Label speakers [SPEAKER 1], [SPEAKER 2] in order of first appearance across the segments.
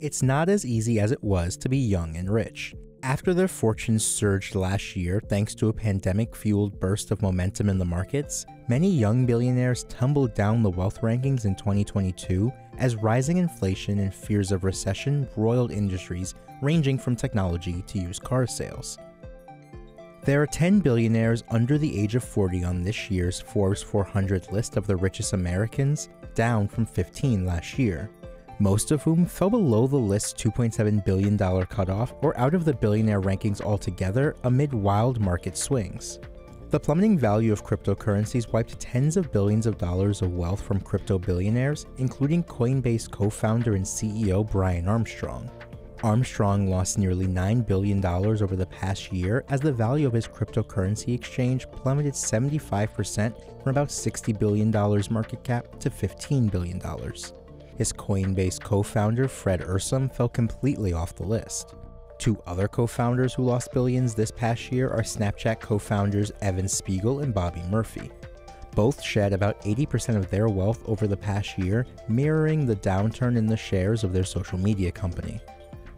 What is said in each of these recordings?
[SPEAKER 1] It's not as easy as it was to be young and rich. After their fortunes surged last year thanks to a pandemic fueled burst of momentum in the markets, many young billionaires tumbled down the wealth rankings in 2022 as rising inflation and fears of recession roiled industries ranging from technology to used car sales. There are 10 billionaires under the age of 40 on this year's Forbes 400 list of the richest Americans, down from 15 last year most of whom fell below the list's $2.7 billion cutoff or out of the billionaire rankings altogether amid wild market swings. The plummeting value of cryptocurrencies wiped tens of billions of dollars of wealth from crypto billionaires, including Coinbase co founder and CEO Brian Armstrong. Armstrong lost nearly $9 billion over the past year as the value of his cryptocurrency exchange plummeted 75% from about $60 billion market cap to $15 billion. His Coinbase co founder, Fred Ehrsam, fell completely off the list. Two other co founders who lost billions this past year are Snapchat co founders Evan Spiegel and Bobby Murphy. Both shed about 80% of their wealth over the past year, mirroring the downturn in the shares of their social media company.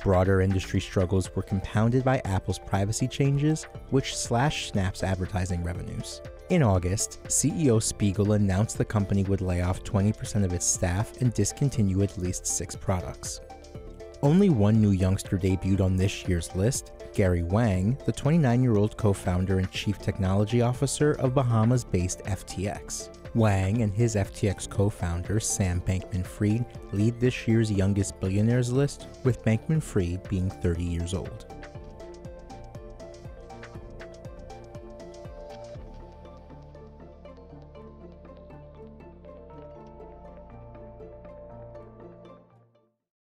[SPEAKER 1] Broader industry struggles were compounded by Apple's privacy changes, which slashed Snap's advertising revenues. In August, CEO Spiegel announced the company would lay off 20% of its staff and discontinue at least six products. Only one new youngster debuted on this year's list Gary Wang, the 29 year old co founder and chief technology officer of Bahamas based FTX. Wang and his FTX co founder, Sam Bankman Fried, lead this year's youngest billionaires list, with Bankman Fried being 30 years old.